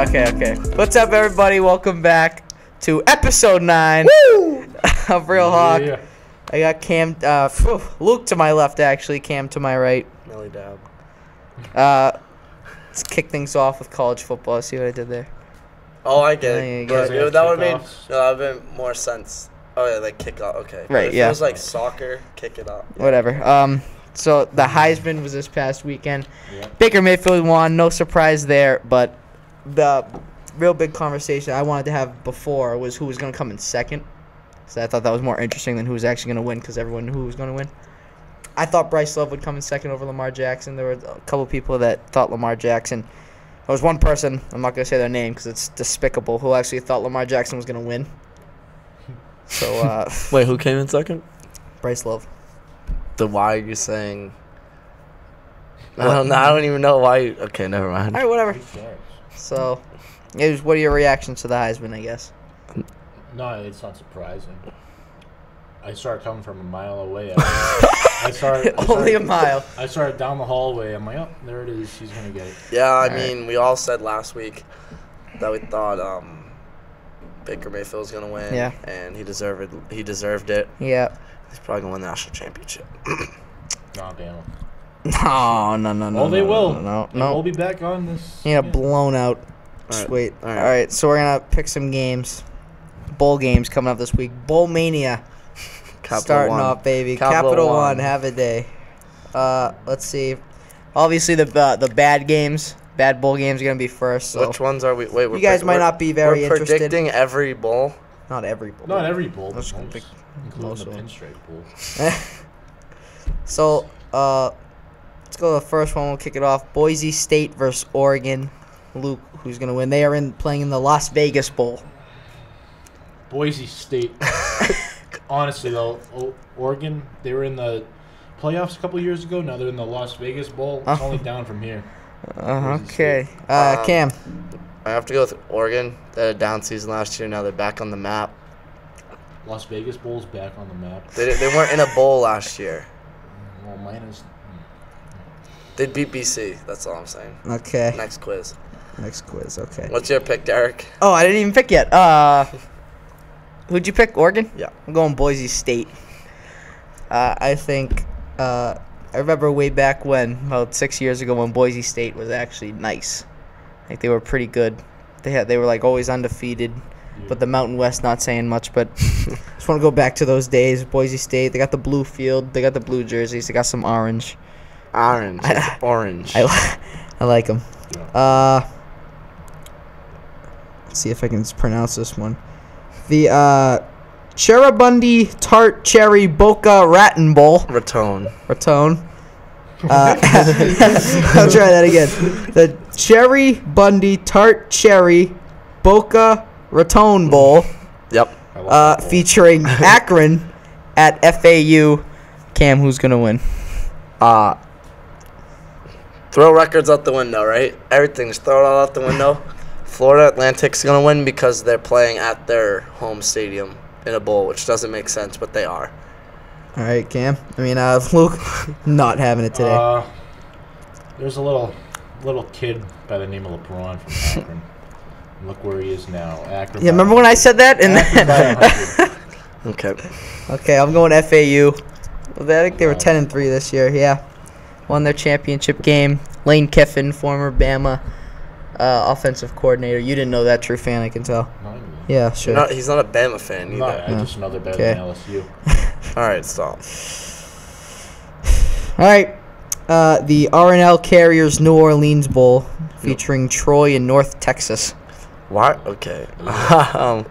okay, okay. What's up, everybody? Welcome back to episode nine of Real Hawk. Yeah. I got Cam, uh, phew, Luke to my left, actually. Cam to my right. Millie Dab. Uh, let's kick things off with college football. See what I did there? Oh, I get There it. you go. It that would make kickoffs? no, that would more sense. Oh yeah, like kick off. Okay. But Right, If yeah. It was like soccer, kick it off. Whatever. Um, so the Heisman was this past weekend. Yeah. Baker Mayfield won. No surprise there, but the real big conversation I wanted to have before was who was going to come in second. So I thought that was more interesting than who was actually going to win because everyone knew who was going to win. I thought Bryce Love would come in second over Lamar Jackson. There were a couple people that thought Lamar Jackson. There was one person, I'm not going to say their name because it's despicable, who actually thought Lamar Jackson was going to win. So, uh, Wait, who came in second? Bryce Love. Then why are you saying? I don't know. I don't even know why. You, okay, never mind. All right, whatever. Who cares? So, it was, what are your reactions to the Heisman, I guess? No, it's not surprising. I started coming from a mile away. I, I started. I Only a mile. I started down the hallway. I'm like, oh, there it is. She's gonna get it. Yeah, I All right. mean, we all said last week that we thought um, Baker Mayfield was gonna win. Yeah. And he deserved it. He deserved it. Yeah. He's probably gonna win the national championship. Nah, damn. No, no, no, no. Oh, they no, will. No, no. And no. We'll be back on this. Yeah, blown out. Just Alright, wait. alright. All right, so we're gonna pick some games, bowl games coming up this week. Bowl mania Capital starting One. off, baby. Capital Capital, One. One. have a day. Uh, let's see. Obviously, the uh, the bad games, bad bowl games are gonna be first. So Which ones are we? Wait, we're you guys pre- might we're- not be very we're interested. predicting every bowl. Not every bowl. Not every bowl, but Let's most, pick including the most of pinstripe bowl. so, uh, let's go to the first one. We'll kick it off. Boise State versus Oregon. Luke, who's gonna win? They are in playing in the Las Vegas Bowl. Boise State. Honestly, though, o- Oregon, they were in the playoffs a couple years ago. Now they're in the Las Vegas Bowl. It's Oh. only down from here. Uh, okay. Uh, Um, Cam. I have to go with Oregon. They had a down season last year. Now they're back on the map. Las Vegas Bowl's back on the map. They, they weren't in a bowl last year. Well, minus. They beat BC. That's all I'm saying. Okay. Next quiz. Next quiz. Okay. What's your pick, Derek? Oh, I didn't even pick yet. Uh, who'd you pick? Oregon. Yeah. I'm going Boise State. Uh, I think. Uh, I remember way back when, about six years ago, when Boise State was actually nice. Like they were pretty good. They had they were like always undefeated. But the Mountain West not saying much. But just want to go back to those days. Boise State. They got the blue field. They got the blue jerseys. They got some orange. Orange. It's orange. I, I like them. Uh, let's see if I can pronounce this one. The uh, Cheribundi Tart Cherry Boca Raton Bowl. Ratone. Raton. Uh, I'll try that again. The Cheribundi Tart Cherry Boca Raton Bowl, Yep. Uh, bowl. featuring Akron at FAU. Cam, who's gonna win? Uh, throw records out the window, right? Everything. Just throw it all out the window. Florida Atlantic's going to win because they're playing at their home stadium in a bowl, which doesn't make sense, but they are. All right, Cam. I mean, uh, Luke, not having it today. Uh, there's a little little kid by the name of LeBron from Akron. Look where he is now. Akron. Yeah, remember when I said that? And Akron by 100. Okay. okay, I'm going FAU. Well, I think they were 10 and three this year. Yeah, won their championship game. Lane Kiffin, former Bama uh, offensive coordinator. You didn't know that, true fan. I can tell. Not Yeah, sure. Not, he's not a Bama fan No, either. I just know they're Okay. LSU. All right, stop. All right. Uh, the RNL Carriers New Orleans Bowl featuring Troy in North Texas. What? Okay. um,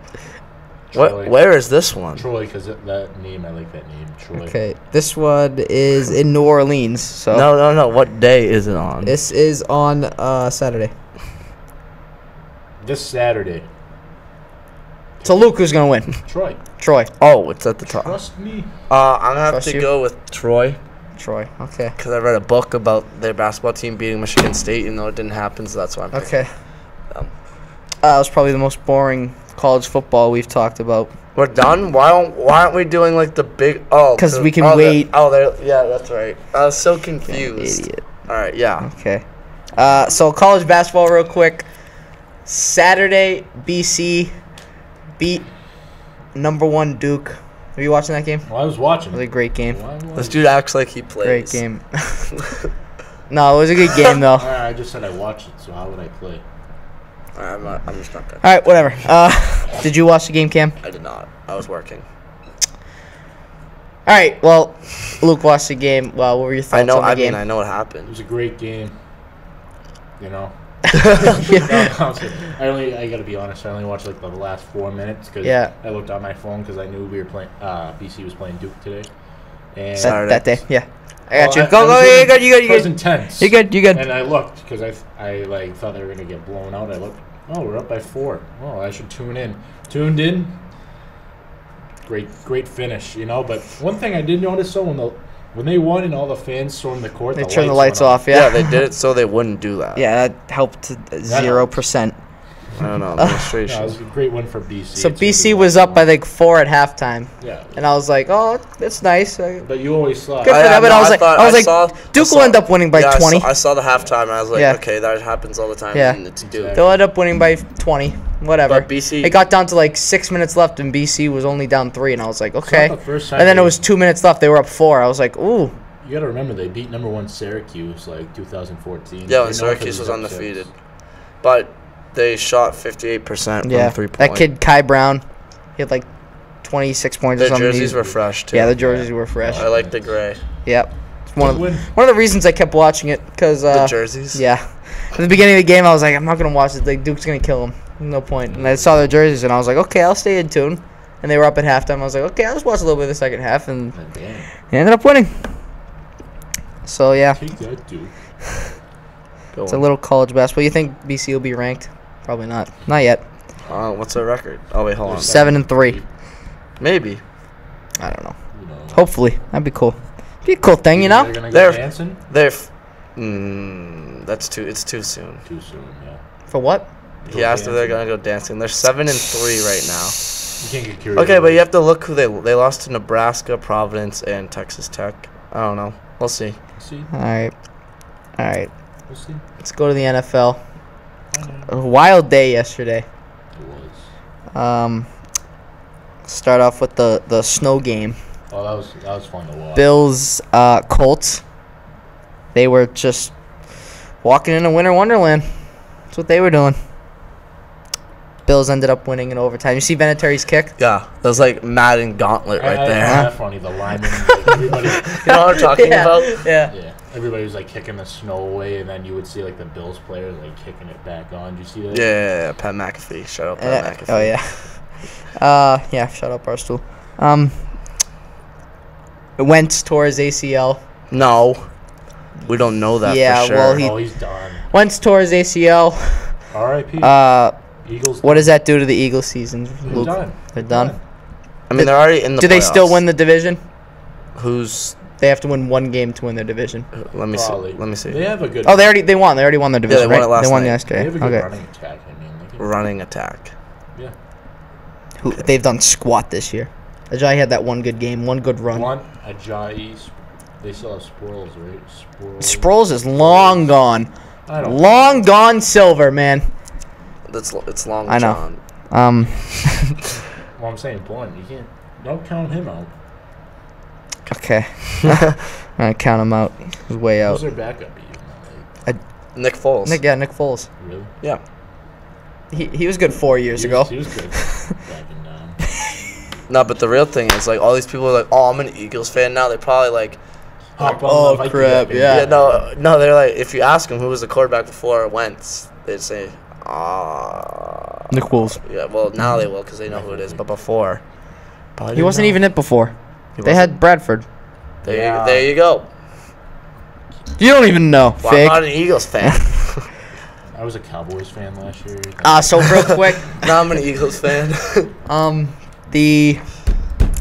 what, Troy. where is this one? Troy, because that name, I like that name. Troy. Okay, this one is in New Orleans. So No, no, no. What day is it on? this is on uh, Saturday. This Saturday. So Luke, who's gonna win? Troy. Troy. oh, it's at the top. Trust me. Uh, I'm gonna have to you. go with Troy Troy. Okay. because I read a book about their basketball team beating Michigan State, even though it didn't happen. So that's why I'm. Okay. them. Uh, that was probably the most boring college football we've talked about. We're done. Why don't Why aren't we doing like the big? Oh, because we can oh, they're- wait. Oh, there. Yeah, that's right. I was so confused. Idiot. All right. Yeah. Okay. Uh, so college basketball, real quick. Saturday, BC beat number one Duke. Are you watching that game? Well, I was watching. It was a great game. Why This dude acts like he plays. Great game. no, it was a good game though. I just said I watched it, so how would I play? I'm, not, I'm just not there. right, whatever. Uh, did you watch the game, Cam? I did not. I was working. All right. Well, Luke watched the game. Well, what were your thoughts I know. on the I game? mean, I know what happened. It was a great game. You know. Yeah. No, I'm. I only, I gotta be honest. I only watched like the last four minutes because Yeah. I looked on my phone because I knew we were playing. Uh, BC was playing Duke today. And That, Saturday. that day, yeah. I got Well, you. Go, I go. was You in good? You good? You Present good? tense. You good? You good? And I looked because I, I like thought they were gonna get blown out. I looked. Oh, we're up by four. Oh, I should tune in. Tuned in. Great, great finish, you know. But one thing I did notice though when the when they won and all the fans stormed the court, They the turned the lights lights off. Yeah. Yeah. they did it so they wouldn't do that. Yeah, that helped zero percent. I don't know. Yeah, Administration. it was a great win for BC. So It's BC was up by like four at halftime, Yeah, and I was like, "Oh, that's nice." But you always saw. Good for them, but I was like- I was like, saw- Duke I will end up winning by yeah, I saw- 20. I saw, the halftime and I was like, Yeah. okay, that happens all the time. Yeah. And it's Duke. They'll end up winning by 20, whatever. But BC It got down to like six minutes left, and BC was only down three, and I was like, okay. not the first time And then it was two minutes left. They were up four. I was like, ooh. You got to remember they beat number one Syracuse like 2014. Yeah, They're when for Syracuse these was upsets. undefeated. But they shot 58% from Yeah, three that kid Kai Brown, he had like 26 points or Their something. jerseys were fresh, too. Yeah, the jerseys were fresh. I like the gray. Yep. It's one of Good win. one of the reasons I kept watching it because The uh, jerseys? yeah, at the beginning of the game I was like, I'm not gonna watch it. Like Duke's gonna kill him. No point. And I saw their jerseys and I was like, okay, I'll stay in tune. And they were up at halftime. I was like, okay, I'll just watch a little bit of the second half, and And they ended up winning. So yeah, take that, Duke. It's a little college basketball. You think BC will be ranked? Probably not. Not yet. Uh, what's their record? Oh, wait, hold on. Seven and three. Maybe. I don't know. You know. Hopefully, that'd be cool. Be a cool thing, you know. They're gonna They're- dancing They're. Mm, that's too. It's too soon. too soon. Yeah. For what? He asked if they're gonna go dancing. They're seven and three right now. You can't get curious. Okay, but you have to look who they they lost to Nebraska, Providence, and Texas Tech. I don't know. We'll see. see. All right. All right. We'll see. Let's go to the NFL. I know. A wild day yesterday. It was. Um, start off with the the snow game. Oh, that was that was fun to watch. Bills, uh, Colts. They were just walking in a winter wonderland. That's what they were doing. Bills ended up winning in overtime. You see Vinatieri's kick? Yeah, that was like Madden Gauntlet right I, I, there. I, that funny. The linemen, like. You know what I'm talking yeah. about? Yeah. Yeah, everybody was like kicking the snow away, and then you would see like the Bills players like kicking it back on. Did you see that? Yeah, yeah, yeah, Pat McAfee. Shout out Pat Uh, McAfee. oh yeah. Uh, yeah. Shut up, Barstool. Um, Wentz tore his ACL. No, we don't know that Yeah, for sure. well, he- Oh, he's done. Wentz tore his ACL. R.I.P. Uh, Eagles. what does that do to the Eagles' season? They're Luke? done. They're done. I mean, they're already in the. Do they still win the division? Who's? They have to win one game to win their division. Let me Probably. see. Let me see. They have a good. Oh, they already they won. They already won their division. they won right? it last They won night. They have a good Okay. running attack. I mean, they can, Running attack. yeah. Who they've done squat this year. Ajay had that one good game, one good run. One Ajayi. Sp- They still have Sproles, right? Sproles. Sproles is long gone, I don't. long gone silver, man. That's l- it's long. I know. John. Um, Well, I'm saying Blount. You can't. Don't count him out. Okay, I'm gonna count him out. He's way Who's out. their backup? Even Nick Foles. Nick, yeah, Nick Foles. really? Yeah. He he was good four years He ago. was, he was good. Backing down. No, but the real thing is like all these people are like, oh, I'm an Eagles fan now. They're probably like, Hop on Oh, the Viking crap, wagon. yeah. yeah, no, no. They're like, if you ask them who was the quarterback before Wentz, they'd say, ah, Nick Foles. yeah. Well, now they will because they know who it is. But before, probably He didn't wasn't know. even it before. He They wasn't. had Bradford. There, Yeah. you, there you go. You don't even know. Well, I'm not an Eagles fan. I was a Cowboys fan last year. Uh, so real quick, now I'm an Eagles fan. um, the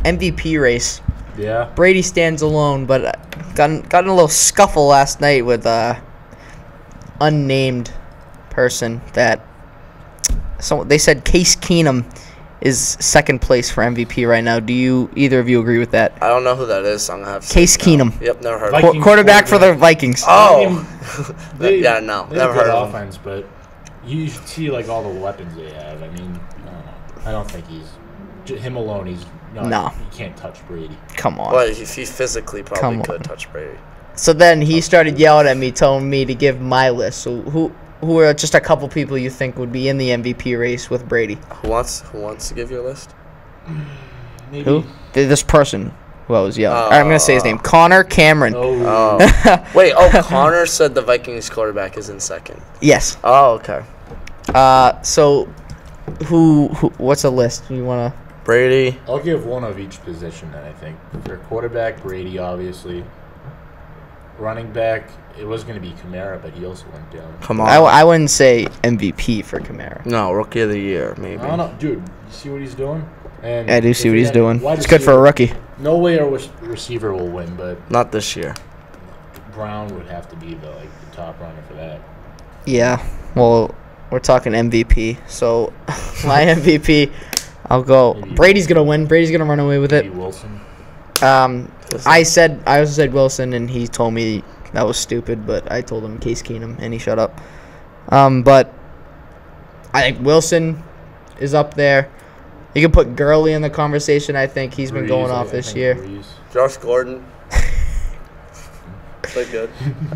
MVP race. yeah. Brady stands alone, but uh, got in, got in a little scuffle last night with a unnamed person that. So they said Case Keenum is second place for MVP right now. Do you either of you agree with that? I don't know who that is. So I'm gonna have to Case say no. Keenum. Yep, never heard. Like- of him. Qu- Vikings quarterback for the. Vikings. Oh, They- yeah, no, they never have heard good of him. offense, but You should see like all the weapons they have. I mean, I don't know. I don't think he's j- him alone. He's no. No. He can't touch Brady. Come on. But if he physically Come probably on. could touch Brady. So then he started yelling at me, telling me to give my list. So who who are just a couple people you think would be in the MVP race with Brady? Who wants who wants to give you a list? Maybe. Who? Th- This person who I was yelling. All right, I'm gonna say his name. Connor Cameron. Oh. Oh. Wait, oh Connor said the Vikings quarterback is in second. Yes. Oh, okay. Uh, so who who? What's a list you wanna? Brady. I'll give one of each position. Then I think for quarterback, Brady obviously. Running back, it was going to be Kamara, but he also went down. Come on. I, I wouldn't say MVP for Kamara. no, rookie of the year, maybe. I don't know, dude. You see what he's doing? And I do see what he's doing. wide It's good for a receiver- rookie. No way a receiver will win, but Not this year. Brown would have to be the like the top runner for that. Yeah. Well, we're talking MVP. So my MVP, I'll go. Maybe- Brady's gonna win. Brady's gonna run away with it. Wilson. Um, I said I also said Wilson, and he told me that was stupid, but I told him Case Keenum, and he shut up. Um, but I think Wilson is up there. You can put Gurley in the conversation. I think he's been Brees, going off I this year. Brees. Josh Gordon. Play good.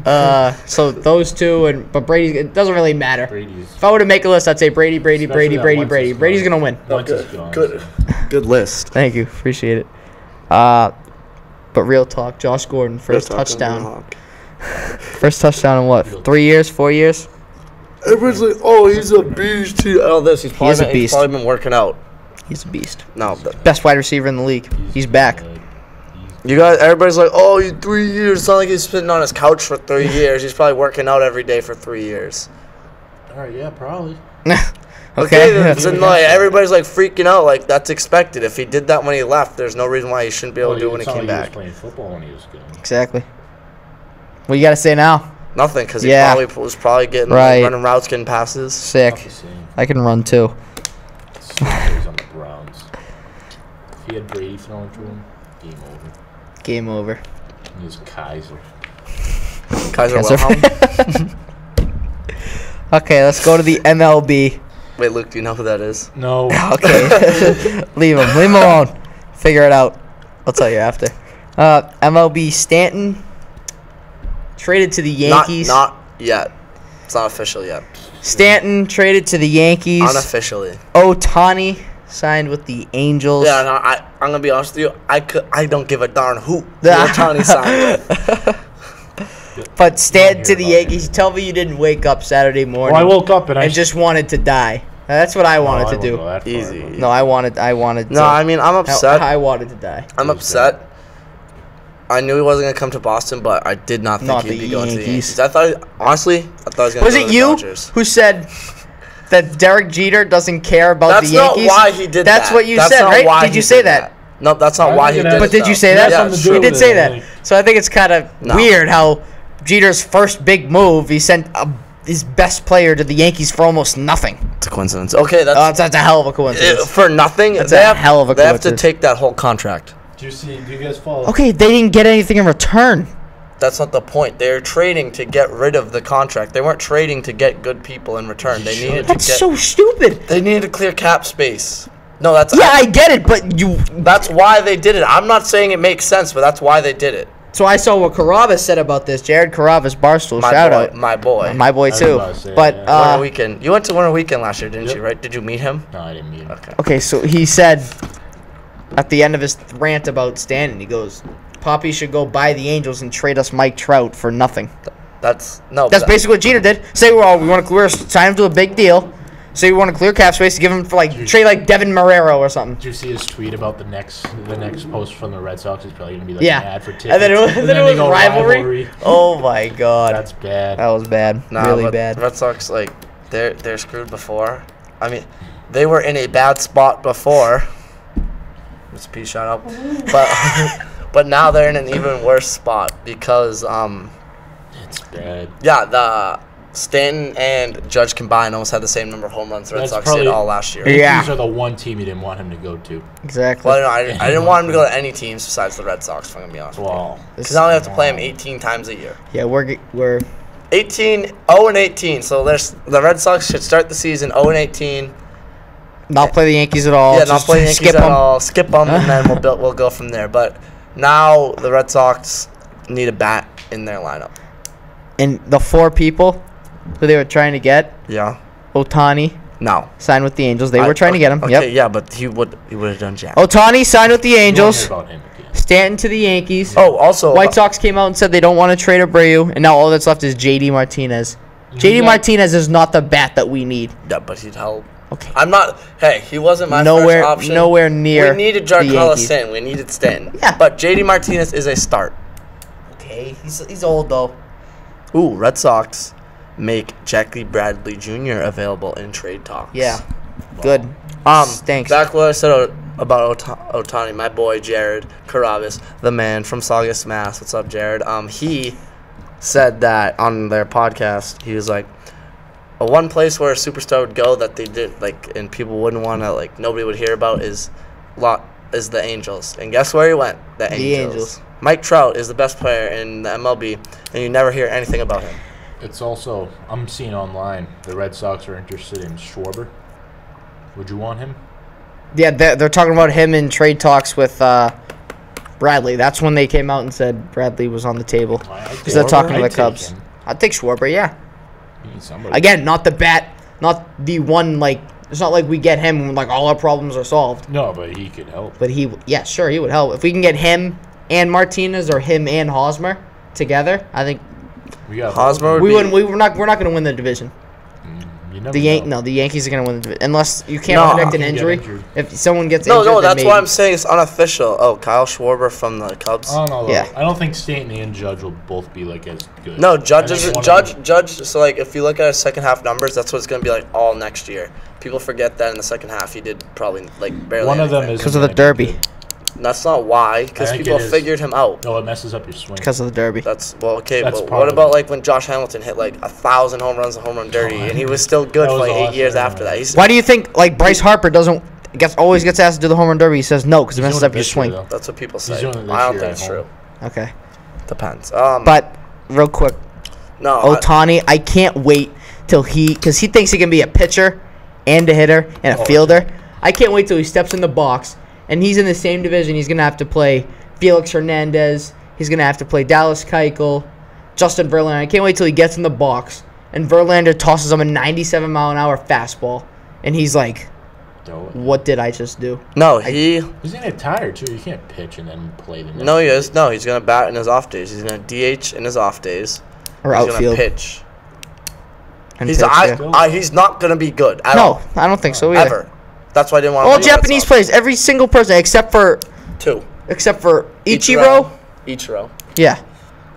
Uh, so those two, and but Brady, it doesn't really matter. Brady's. If I were to make a list, I'd say Brady, Brady, Especially Brady, that Brady, Brady. it's Brady's gonna win. Once good, good, good list. Thank you, appreciate it. Uh, but real talk, Josh Gordon, first Good talking touchdown, Hawk. First touchdown in what? Three years, four years? Everyone's like, "Oh, he's a beast." He, oh, this he's probably, is a been, he's beast. probably been working out. He's a beast. No, th- Best wide receiver in the league. He's back. you guys, everybody's like, "Oh, you three years." It's not like he's sitting on his couch for three years. He's probably working out every day for three years. All right, yeah, probably. Okay, then, okay. so like everybody's like freaking out. Like that's expected. If he did that when he left, there's no reason why he shouldn't be able Well, to do it when he it's not came like back. playing football when he was good. exactly. What you gotta say now? Nothing, because he probably was probably getting Right. like, running routes, getting passes. Sick. Not the same. I can run too. On the Browns. If he had Brady throwing to him, game over. Game over. He was Kaiser. Kaiser Kaiser. Wilhelm. Okay, let's go to the MLB. Wait, Luke, do you know who that is? No. Okay, leave him. Leave him alone. Figure it out. I'll tell you after. Uh, MLB Stanton traded to the Yankees. Not, not yet. It's not official yet. Stanton traded to the Yankees. Unofficially. Ohtani signed with the Angels. Yeah, no, I, I'm gonna be honest with you. I could, I don't give a darn who who Ohtani signed with. But Stanton to the about Yankees. Tell me you didn't wake up Saturday morning Well, I woke up and I and just wanted to die. That's what I No, wanted I to won't do. far, Easy. No, I wanted. I wanted. No, to, I mean I'm upset. I wanted to die. I'm Who's upset. I knew he wasn't gonna come to Boston, but I did not think Not he'd be going to the Yankees. Yankees. I thought, honestly, I thought he was gonna Was go it to the you Dodgers. who said that Derek Jeter doesn't care about That's the not Yankees? why he did That's that. what you That's said, right? why Did you say did that? No, that's not I why he did has- it. But did you say that? has Yeah, sure. He did say that. So I think it's kind of No. weird how Jeter's first big move, he sent a, his best player to the Yankees for almost nothing. It's a coincidence. Okay, that's Oh, that's, that's a hell of a it- coincidence. for nothing. That's they a have, hell of a coincidence. They have to take that whole contract. Do you see? Do you guys follow? Okay, they didn't get anything in return. That's not the point. They're trading to get rid of the contract. They weren't trading to get good people in return. They You needed should. to That's get. so stupid. they needed to clear cap space. No, that's Yeah, I get it, but you. That's why they did it. I'm not saying it makes sense, but that's why they did it. So I saw what Carrabis said about this. Jared Carrabis, Barstool, My shout boy, out. my boy. My boy I was too. about to say, But yeah. Winter uh, weekend. You went to Winter Weekend last year, didn't Yep. you? Right? Did you meet him? No, I didn't meet him. Okay. Okay, so he said at the end of his rant about Stanton, he goes, Poppy should go buy the Angels and trade us Mike Trout for nothing. That's no. That's but- basically what Jeter did. Say, well, we want to clear, sign him to a big deal. Say we want to clear cap space to give him for like trade like Deven Marrero or something. Did you see his tweet about the next the next post from the Red Sox is probably gonna be like Yeah. an ad for tickets. And then it was, then then it was go rivalry. Oh my god, That's bad. that was bad, Nah, really bad. Red Sox like they're they're screwed before. I mean, they were in a bad spot before. Mr. P, shut up. But but now they're in an even worse spot because um It's bad. yeah the Stanton and Judge combined almost had the same number of home runs the Red That's Sox probably- did all last year. Yeah. These are the one team you didn't want him to go to. Exactly. Well, I, don't know, I, I didn't want him to go to any teams besides the Red Sox. If I'm gonna be honest. Well, Because now we have to play him 18 times a year. Yeah, we're g- we're 18, 0 and 18. So there's the Red Sox should start the season 0 and 18. Not play the Yankees at all. yeah, not play the Yankees skip at 'em. all. Skip them, and then we'll build, we'll go from there. But now the Red Sox need a bat in their lineup. And the four people who they were trying to get, Yeah. Ohtani No. signed with the Angels. They I- were trying to get him. Okay, Yep. yeah, but he would he would have done jack. Ohtani signed with the Angels. hear about him again. Stanton to the Yankees. Oh, also White uh, Sox came out and said they don't want to trade Abreu, and now all that's left is JD Martinez. JD got- Martinez is not the bat that we need. Yeah, but he'd help. Okay. I'm not. Hey, he wasn't my Nowhere- first option. nowhere near We needed the Giancarlo Stanton. We needed Stanton. Yeah. But JD Martinez is a start. Okay, he's, he's old though. Ooh, Red Sox make Jackie Bradley Jr. available in trade talks. Yeah, good. Um, Thanks. Back what I said about Ota- Ohtani, my boy Jared Carrabis, the man from Saugus, Mass. What's up, Jared? Um, he said that on their podcast. He was like, a one place where a superstar would go that they did like, and people wouldn't want to like, nobody would hear about is lot is the Angels. And guess where he went? The Angels. The Angels. Mike Trout is the best player in the MLB, and you never hear anything about him. It's also I'm seeing online the Red Sox are interested in Schwarber. Would you want him? Yeah, they're, they're talking about him in trade talks with uh, Bradley. That's when they came out and said Bradley was on the table. I- I'd Because they're talking to I'd the take Cubs. I'd take Schwarber, yeah. Mm, you need somebody. Again, not the bat, not the one, like, it's not like we get him when, like, all our problems are solved. No, but he could help. But he, yeah, sure, he would help. If we can get him and Martinez or him and Hosmer together, I think We got Hosmer would we be- wouldn't. We, we're not. We're not going to win the division. You never The Yan- know. no, the Yankees are going to win the unless you can't No. predict an Can get injury. If someone gets No, injured, no, then that's maybe. why I'm saying it's unofficial. Oh, Kyle Schwarber from the Cubs. I don't know. Yeah. I don't think Stanton and Judge will both be like as good. No, Judge is Judge Judge. So like, if you look at his second half numbers, that's what it's gonna be like all next year. People forget that in the second half he did probably like barely. One of them anything. is because of the Derby. That's not why, because people figured him out. No, it messes up your swing. Because of the Derby. That's well, okay. That's but what about like when Josh Hamilton hit like a thousand home runs and home run derby, and he was still good for like eight years year, after that. He's Why do you think like Bryce Harper doesn't gets always gets asked to do the home run derby? He says no because it He's messes up it your this year, swing. that's what people say. doing I don't think it's true. Okay, Depends. Um, but real quick, no, I- Ohtani, I can't wait till he because he thinks he can be a pitcher and a hitter and a Oh, fielder. I can't wait till he steps in the box and he's in the same division. He's gonna have to play Felix Hernandez. He's gonna have to play Dallas Keuchel, Justin Verlander. I can't wait till he gets in the box and Verlander tosses him a 97 mile an hour fastball, and he's like, Throw "What did I just do?" no, he He's gonna get tired too. You can't pitch and then play the next. no, he is no. He's gonna bat in his off days. He's gonna DH in his off days. Or he's outfield. gonna pitch. and He's pitch, I, yeah. I, he's not gonna be good at no, all I don't think so either. ever. That's why I didn't want All Japanese players, every single person except for two. except for Ichiro. Ichiro. Yeah,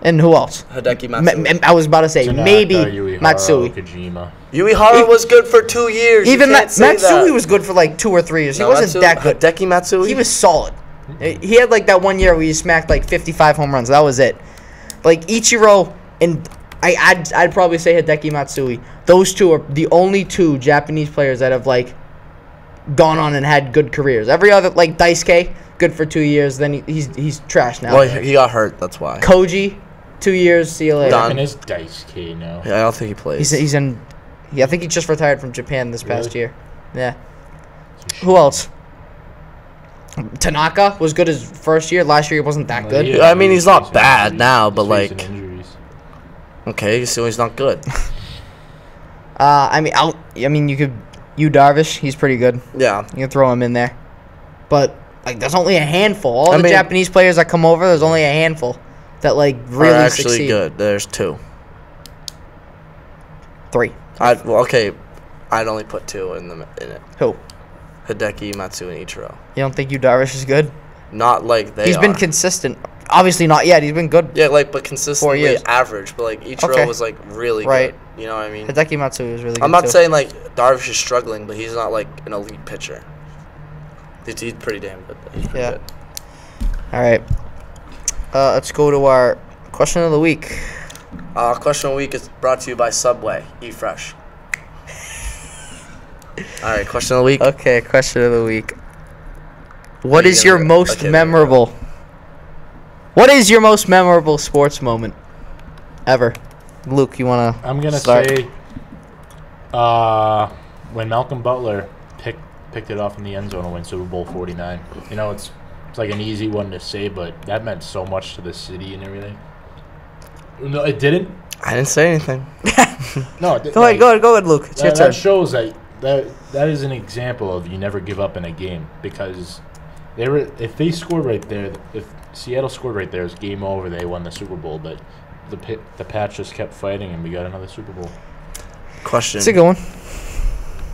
and who else? Hideki Ma- Matsui. ma- I was about to say Tanaka, maybe Uehara, Matsui. Kojima. Uehara was good for two years. Even you Ma- can't say Matsui that. was good for like two or three years. He wasn't Matsui- that good. Hideki Matsui. He was solid. He had like that one year where he smacked like 55 home runs. That was it. Like Ichiro and I, I'd, I'd probably say Hideki Matsui. Those two are the only two Japanese players that have like gone on and had good careers. Every other like Daisuke, good for two years. Then he, he's he's trash now. Well, he got hurt. That's why. Koji, two years. See you later. Done. And his dice K now. Yeah, I don't think he plays. He's he's in. Yeah, I think he just retired from Japan this past year. Yeah. Who else? Tanaka was good his first year. Last year he wasn't that good. Yeah, I mean, he's not bad now, but, like- okay, so he's not good. Uh, I mean, I'll, I mean, you could, you Darvish, he's pretty good. yeah. You can throw him in there, but like, there's only a handful. All I the mean- Japanese players that come over, there's only a handful that like really are actually succeed. good. There's two. Three. I well, okay. I'd only put two in the in it. Who? Hideki, Matsui, and Ichiro. You don't think you Darvish is good? Not like they He's are. been consistent. Obviously not yet. He's been good. yeah, like but consistently average. But like Ichiro Okay. was like really Right. good. You know what I mean? Hideki Matsui is really good. I'm not too. saying like Darvish is struggling, but he's not like an elite pitcher. He's, he's pretty damn good. Pretty Yeah. good. All right. Uh, let's go to our question of the week. Uh, question of the week is brought to you by Subway. Eat fresh. All right, question of the week. Okay, question of the week. What is your most okay, there we go. memorable? What is your most memorable sports moment ever? Luke, you wanna? I'm gonna start? say, uh, when Malcolm Butler picked picked it off in the end zone to win Super Bowl 49. You know, it's it's like an easy one to say, but that meant so much to the city and everything. No, it didn't. I didn't say anything. No, it didn't. Go ahead, go ahead, go ahead, Luke. It's your turn. that shows that that that is an example of you never give up in a game because they were if they scored right there if Seattle scored right there it's game over they won the Super Bowl but the Pi- the Pats just kept fighting and we got another Super Bowl. Question. It's a good one.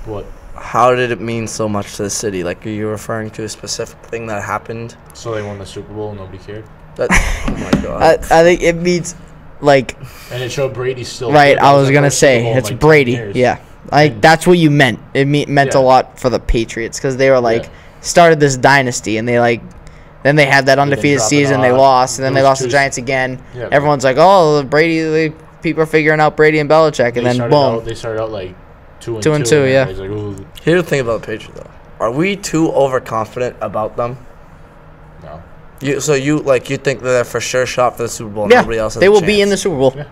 What? How did it mean so much to the city? Like, are you referring to a specific thing that happened? So they won the Super Bowl and nobody cared. That, oh my god. I, I think it means like And it showed Brady still. right. I was their gonna say Bowl it's like, Brady. Yeah, like And- that's what you meant. It me- meant a lot for the Patriots because they were like Yeah. started this dynasty and they like then they had that undefeated season. They lost and then they Those lost the Giants again. Yeah. Everyone's like, oh, Brady. They, people are figuring out Brady and Belichick, They and then boom. Out, they started out like two and Two two. and two, then yeah. Like, Here's the thing about the Patriots, though. Are we too overconfident about them? no. You so you like you think they're for sure shot for the Super Bowl? and yeah, nobody else has they a will be in the? Super Bowl. Yeah.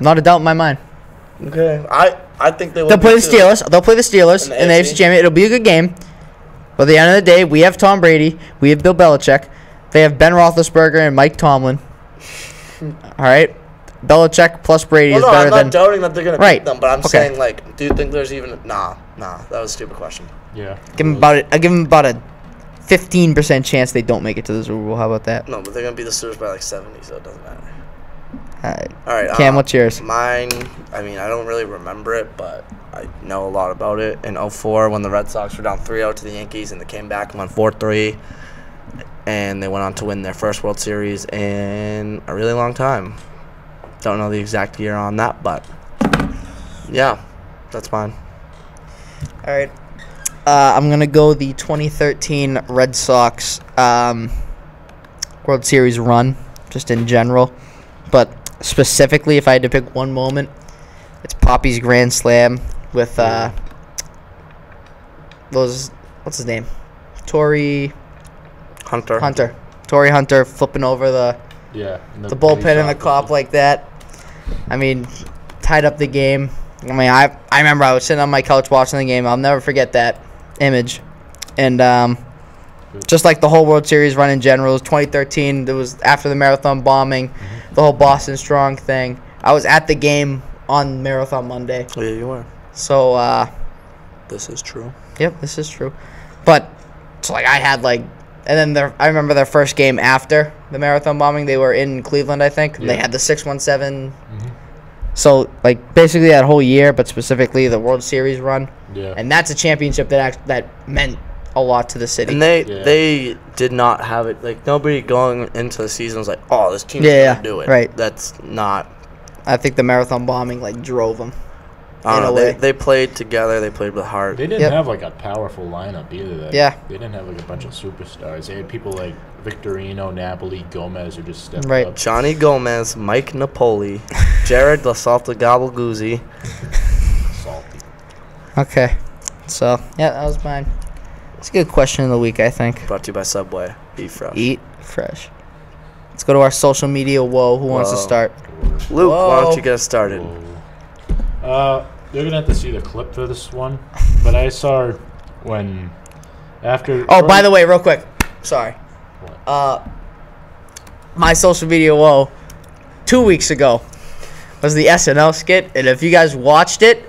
Not a doubt in my mind. Okay, I I think they will. They'll be play the. Steelers. They'll play the Steelers In the in the AFC. AFC Championship. It'll be a good game. But at the end of the day, we have Tom Brady. We have Bill Belichick. They have Ben Roethlisberger and Mike Tomlin. All right, Belichick plus Brady Well, is no, better I'm not than. doubting that they're gonna Right. beat them, but I'm Okay. saying like, do you think there's even nah nah? That was a stupid question. Yeah. Give them about it. I give them about a fifteen percent chance they don't make it to the Super Bowl. How about that? No, but they're gonna beat the Steelers by like 70, so it doesn't matter. All right. All right, Cam, uh, what's yours? Mine, I mean, I don't really remember it, but I know a lot about it. In 04, when the Red Sox were down 3 0 to the Yankees and they came back and won 4 3, and they went on to win their first World Series in a really long time. Don't know the exact year on that, but yeah, that's mine. All right. Uh, I'm gonna go the 2013 Red Sox um, World Series run, just in general, but specifically, if I had to pick one moment, it's Poppy's grand slam with uh, those. What's his name? Torii Hunter. Hunter. Torii Hunter flipping over the Yeah. and the bullpen and the cop like that. I mean, tied up the game. I mean, I I remember I was sitting on my couch watching the game. I'll never forget that image. And um, just like the whole World Series run in general, it was 2013. It was after the marathon bombing, the whole Boston Strong thing. I was at the game on Marathon Monday. Oh, yeah, you were. So, uh, This is true. Yep, this is true. But so like I had like, and then their I remember their first game after the marathon bombing. They were in Cleveland, I think. and They had the six one seven. So like basically that whole year, but specifically the World Series run, Yeah. and that's a championship that act, that meant a lot to the city. And they Yeah. they did not have it like nobody going into the season was like, oh, this team's Yeah, gonna yeah, do it. right. That's not. I think the marathon bombing like drove them. I don't know. They, they played together. They played with heart. They didn't Yep. have like a powerful lineup either. That, Yeah. They didn't have like a bunch of superstars. They had people like Victorino, Napoli, Gomes who just stepped Right. up. Jonny Gomes, Mike Napoli, Jared LaSalta Gabaguzzi. Salty. Okay, so yeah, that was mine. It's a good question of the week, I think. Brought to you by Subway. Eat fresh. Eat fresh. Let's go to our social media. Whoa, who wants to start? Luke, why don't you get us started? Uh, you're gonna have to see the clip for this one, but I saw her when after. Oh, by the way, real quick. Sorry. What? Uh, my social media whoa, two weeks ago, was the SNL skit, and if you guys watched it,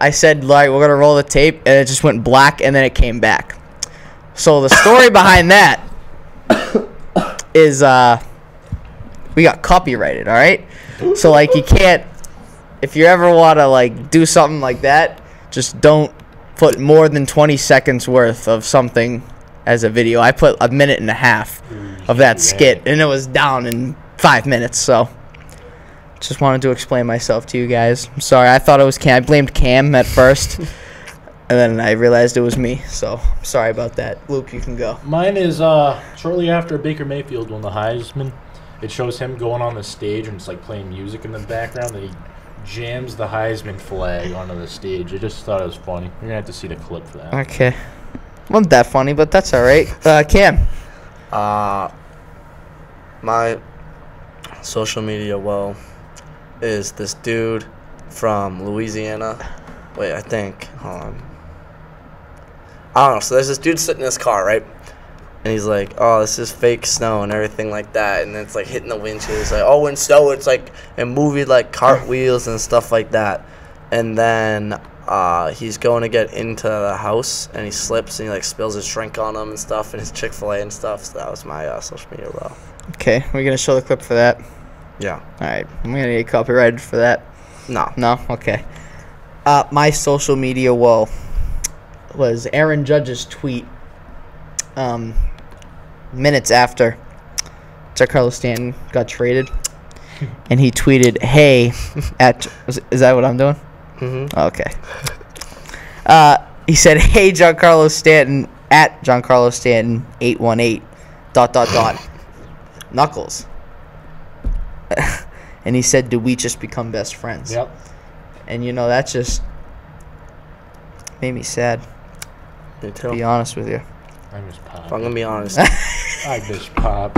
I said like we're gonna roll the tape, and it just went black, and then it came back. So the story behind that is uh, we got copyrighted. All right, so like you can't if you ever want to like do something like that, just don't put more than 20 seconds worth of something as a video. I put a minute and a half of that skit, and it was down in five minutes. So, just wanted to explain myself to you guys. I'm sorry. I thought it was Cam. I blamed Cam at first, and then I realized it was me. So, I'm sorry about that. Luke, you can go. Mine is uh shortly after Baker Mayfield won the Heisman. It shows him going on the stage and it's like playing music in the background. And he jams the Heisman flag onto the stage. I just thought it was funny. You're gonna have to see the clip for that. Okay. Wasn't that funny, but that's all right. Uh, Cam. Uh, my social media, well, is this dude from Louisiana. Wait, I think. Hold on. I don't know. So there's this dude sitting in his car, right? And he's like, "Oh, this is fake snow and everything like that." And it's like hitting the windshield. It's like, "Oh, when snow, it's like in movie like cartwheels and stuff like that." And then uh, he's going to get into the house and he slips and he like spills his drink on him and stuff and his Chick Fil A and stuff. So that was my uh, social media row. Okay, we're gonna show the clip for that. Yeah. All right, I'm gonna get copyrighted for that. No. No, okay. Uh, my social media woe was Aaron Judge's tweet. Um, minutes after Giancarlo Stanton got traded, and he tweeted, "Hey, at is, that what I'm doing? Mm-hmm. Okay. Uh, he said, "Hey, Giancarlo Stanton at Giancarlo Stanton eight one eight dot dot dot Knuckles." and he said, "Do we just become best friends?" Yep. And you know that just made me sad. Me To too. be honest with you. I miss Pop. If I'm gonna be honest, I miss Pop.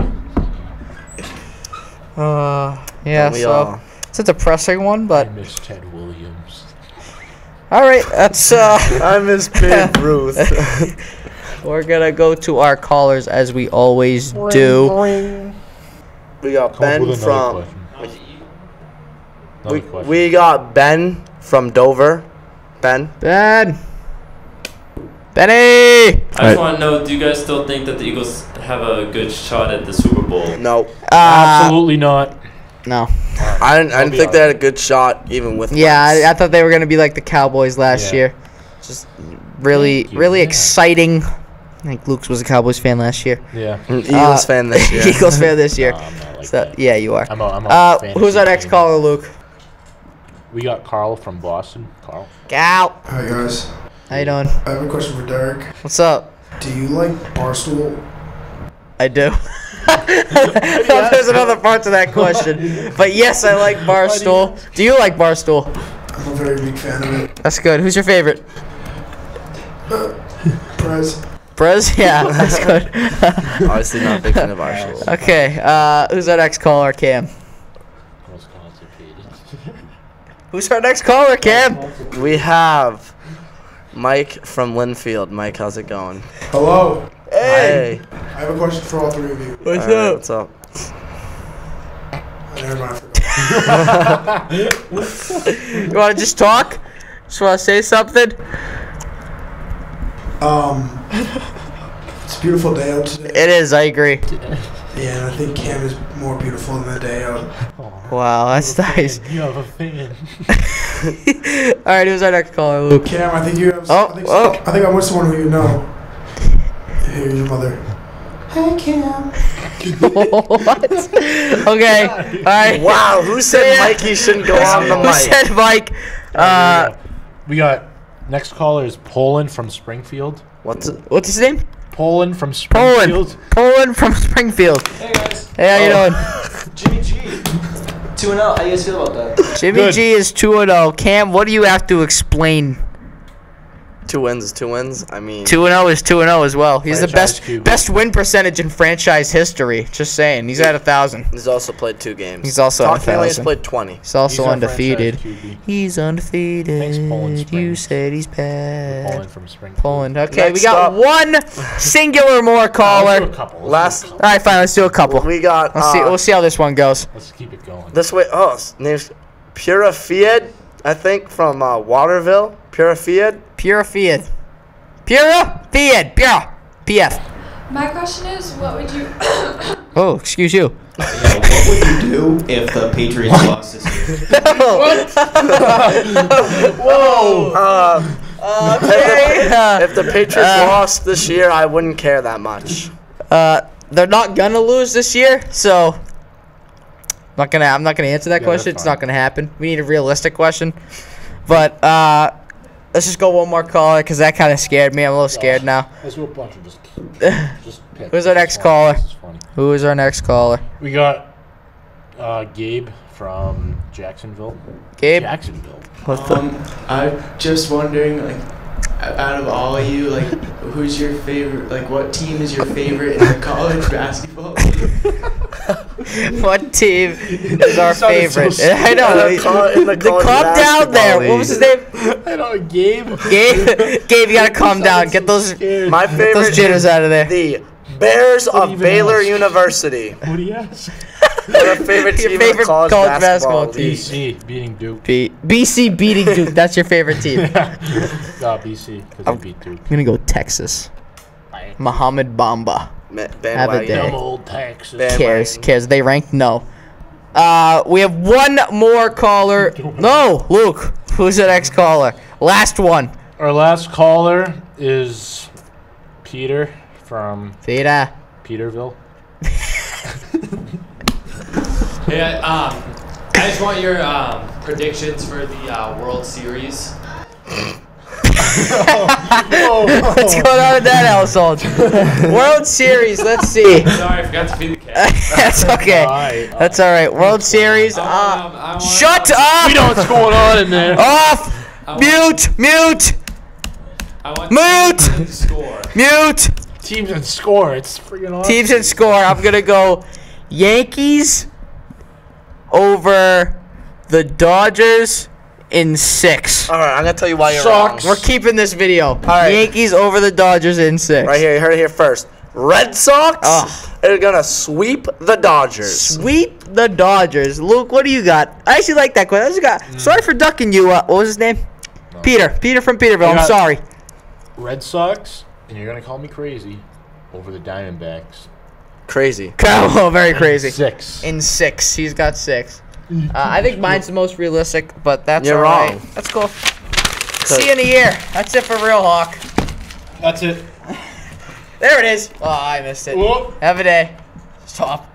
Uh, yeah. we So all. it's a depressing one, but I but miss Ted Williams. all right. That's uh. I miss Babe Ruth. We're gonna go to our callers as we always do. we got Come Ben from. We, we got Ben from Dover. Ben. Ben. Benny. I just want to know: Do you guys still think that the Eagles have a good shot at the Super Bowl? No, Uh, Absolutely not. no. I didn't. I didn't be think they had a good shot even with. Yeah, I, I thought they were gonna be like the Cowboys last Yeah. year. Just really, really yeah. exciting. I think Luke was a Cowboys fan last year. Yeah. Mm, Eagles Uh, fan this year. Eagles fan this year. No, I'm not like so that. yeah, you are. I'm a, I'm a Uh, who's our next caller, Luke? We got Carl from Boston. Carl. Gal. Hi guys, How you doing? I have a question for Derek. What's up? Do you like Barstool? I do. There's another part to that question, but yes, I like Barstool. Do you like Barstool? I'm a very big fan of it. That's good. Who's your favorite? Prez, Brez? Yeah, that's good. Obviously not a big fan of Barstool. okay, uh, who's our next caller, Cam? Most constipated. Who's our next caller, Cam? We have Mike from Lynnfield. Mike, how's it going? hello. Hey. I have a question for all three of you. What's Alright, up? What's up? Never mind, You want to just talk? Just want to say something? Um, it's a beautiful day out today. It is. I agree. Yeah, and I think Cam is more beautiful than the day out. Wow, that's nice. You have a fan. All right, who's our next caller, Luke? Cam, I think you have. Oh, I think, oh. I think I'm with someone who you know. Here's your mother. Hey, Cam. what? Okay. All right. Wow, who said Yeah. Mikey shouldn't go on the Who mic? said Mike? Uh, we got next caller is Poland from Springfield. What's what's his name? Poland from Springfield. Poland from Springfield. Hey guys, Hey, how you Oh. doing? Jimmy G. 2 0. How you guys feel about that? Jimmy Good. G is 2 0. Cam, what do you have to explain? Two wins is two wins. I mean, 2 and 0 is 2 and 0 as well. He's the best QB. best win percentage in franchise history. Just saying. He's at a 1,000. he's also played two games. He's also at Talk Haley has 1,000. played 20. He's also He's our undefeated. He's undefeated. Thanks, Poland you said he's bad. Poland from Springfield. Poland. Okay, we got up- one singular more Let's do caller. a couple. Let's do a Last- couple. All right, fine. Let's do a couple. We got. Let's see. uh, We'll see how this one goes. Let's keep it going. This way. Oh, name's Pura Fiat, I think, from uh, Waterville. Pura Fiat. Pura Fiat. Pura Fiat. Pura. PF. My question is, what would you? Oh, excuse you. Yeah, what would you do if the Patriots lost this year? what? Whoa. Uh, Okay. Uh, if the Patriots Uh, lost this year, I wouldn't care that much. uh, they're not gonna lose this year, so not gonna. I'm not gonna answer that Yeah, question. It's not gonna happen. We need a realistic question. But uh, let's just go one more caller because that kind of scared me. I'm a little scared now. Let's do a bunch of just. just. Who's our next caller? funny. This is funny. Who is our next caller? We got uh, Gabe from Jacksonville. Gabe. Jacksonville. What the? Um, I'm just wondering, like, out of all of you, like, who's your favorite? Like, what team is your favorite in the college basketball? league? what team is our You sounded so favorite? I know. The col- the the college calm down basketball there. What was his name? I know, Gabe. Gabe. Gabe, you gotta calm down. Get those Scared. My get favorite those jitters out of there. the Bears What of Baylor else? University. What do you ask? They're a favorite Your team favorite college, college basketball. basketball team. BC beating Duke. B- BC beating Duke. That's your favorite team. I'm no, BC because they beat Duke. gonna go Texas. Mohamed Bamba. Ma- Have a day. Old Texas. Band- Cares? Bandwagon. Cares? They ranked? No. Uh, we have one more caller. No, Luke. Who's the next caller? Last one. Our last caller is Peter from Theta. Peterville. Yeah, um, I just want your um, predictions for the uh, World Series. What's going on in that household? World Series. Let's see. Sorry, I forgot to feed the cat. That's okay. Alright, That's all right. World Series. I Uh, want, um, I want, shut up. we know what's going on in there. Off. Want, Mute. Mute. Mute. teams and score. Mute. Teams and score. It's freaking awesome. Teams and score. I'm gonna go Yankees over the Dodgers in six. All right, I'm gonna tell you why you're Sucks. wrong. We're keeping this video. right. Yankees over the Dodgers in six. Right here, you heard it here first. Red Sox Ugh. are gonna sweep the Dodgers. Sweep the Dodgers. Luke, what do you got? I actually like that question. I just got. Sorry for ducking you. Uh, what was his name? Peter. Peter from Peterville. I I'm sorry. Red Sox, and you're gonna call me crazy, over the Diamondbacks. Crazy. Oh, very crazy. Six. In six. He's got six. Uh, I think mine's the most realistic, but that's You're alright. wrong. That's cool. See you in a year. That's it for Real Hawk. That's it. There it is. Oh, I missed it. Whoop. Have a day. Stop.